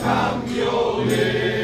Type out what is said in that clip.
삼교회